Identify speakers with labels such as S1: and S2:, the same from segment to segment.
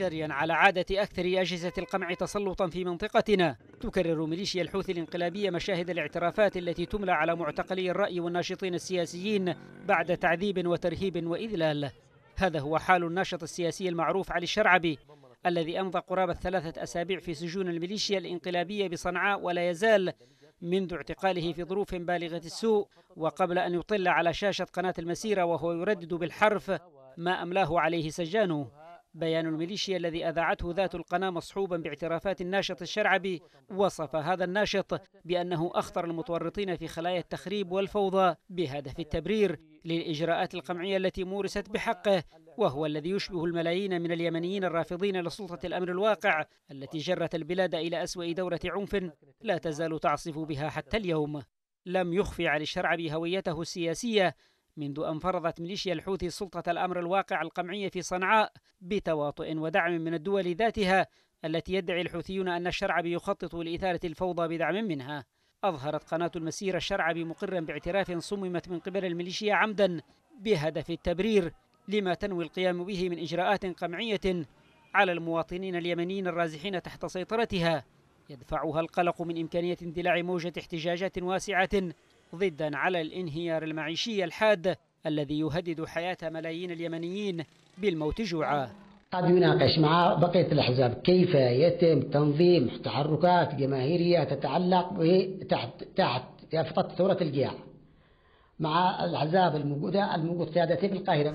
S1: جريا على عادة أكثر أجهزة القمع تسلطا في منطقتنا. تكرر ميليشيا الحوثي الانقلابية مشاهد الاعترافات التي تملى على معتقلي الرأي والناشطين السياسيين بعد تعذيب وترهيب وإذلال. هذا هو حال الناشط السياسي المعروف علي الشرعبي الذي أمضى قرابة ثلاثة أسابيع في سجون الميليشيا الانقلابية بصنعاء ولا يزال منذ اعتقاله في ظروف بالغة السوء وقبل أن يطل على شاشة قناة المسيرة وهو يردد بالحرف ما أملاه عليه سجانه. بيان الميليشيا الذي أذاعته ذات القناة مصحوبا باعترافات الناشط الشرعبي وصف هذا الناشط بأنه أخطر المتورطين في خلايا التخريب والفوضى بهدف التبرير للإجراءات القمعية التي مورست بحقه وهو الذي يشبه الملايين من اليمنيين الرافضين لسلطة الأمر الواقع التي جرت البلاد إلى أسوأ دورة عنف لا تزال تعصف بها حتى اليوم. لم يخفي علي الشرعبي هويته السياسية منذ أن فرضت ميليشيا الحوثي سلطة الأمر الواقع القمعي في صنعاء بتواطؤ ودعم من الدول ذاتها التي يدعي الحوثيون أن الشرعبي يخطط لإثارة الفوضى بدعم منها. أظهرت قناة المسيرة الشرعبي مقرا باعتراف صممت من قبل الميليشيا عمدا بهدف التبرير لما تنوي القيام به من إجراءات قمعية على المواطنين اليمنيين الرازحين تحت سيطرتها. يدفعها القلق من إمكانية اندلاع موجة احتجاجات واسعة ضدا على الانهيار المعيشي الحاد الذي يهدد حياة ملايين اليمنيين بالموت جوعا.
S2: قد يناقش مع بقية الأحزاب كيف يتم تنظيم تحركات جماهيرية تتعلق تحت تحت يافطة ثورة الجياع مع الأحزاب الموجودة الموجود قيادته في القاهرة.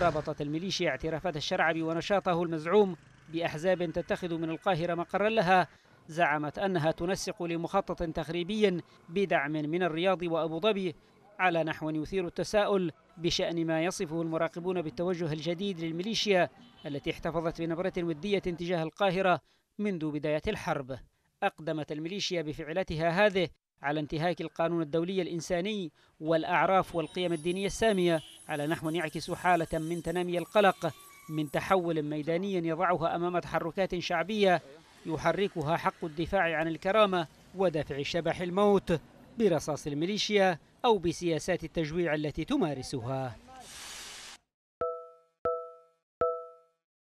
S1: ربطت الميليشيا اعترافات الشرعبي ونشاطه المزعوم بأحزاب تتخذ من القاهرة مقرا لها زعمت أنها تنسق لمخطط تخريبي بدعم من الرياض وأبو ظبي على نحو يثير التساؤل بشأن ما يصفه المراقبون بالتوجه الجديد للميليشيا التي احتفظت بنبرة ودية تجاه القاهرة منذ بداية الحرب. أقدمت الميليشيا بفعلتها هذه على انتهاك القانون الدولي الإنساني والأعراف والقيم الدينية السامية على نحو يعكس حالة من تنامي القلق من تحول ميداني يضعها أمام تحركات شعبية يحركها حق الدفاع عن الكرامة ودفع شبح الموت برصاص الميليشيا أو بسياسات التجويع التي تمارسها.